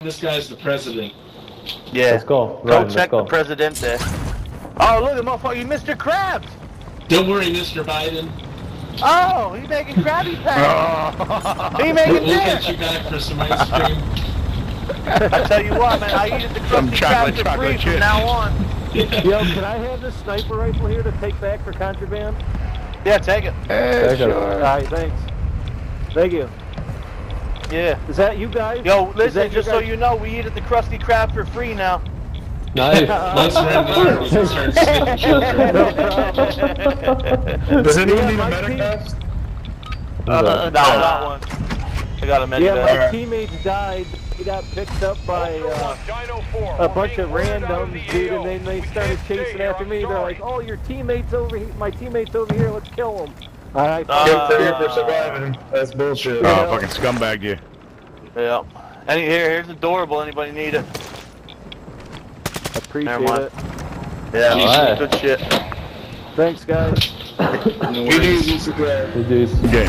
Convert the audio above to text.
This guy's the president. Yeah. Let's go. Go Ryan, check go. the Presidente. Oh, look at motherfucker, Mr. Krabs! Don't worry, Mr. Biden. Oh, he's making Krabby Patties! he making We'll get this! you back for some ice cream. I tell you what, man, I eat the Some Krusty chocolate- Krabs for chocolate free from chips. now on. Yo, can I have this sniper rifle here to take back for contraband? Yeah, take it. Take it. Alright, thanks. Thank you. Yeah. Is that you guys? Yo, listen, just you so you know, we eat at the Krusty Krab for free now. Nice. Once we're in there, start snitching. No problem. Does anyone Yeah, need a my medic team- vest? Uh, no, I got one. I got a mini Yeah, my bag. teammates died. He got picked up by uh, a bunch of randoms, dude, and then they started chasing after me. They're like, "Oh, your teammates over here! My teammates over here! Let's kill them!" Alright, Uh, Good for you for surviving. That's bullshit. Yeah. Oh, fucking scumbag you. Yeah. Any, here, here's the durable. Anybody need it? appreciate Never mind. it. Yeah, Alright. good shit. Thanks, guys. You do, Mr. Krab. Good dudes. Okay.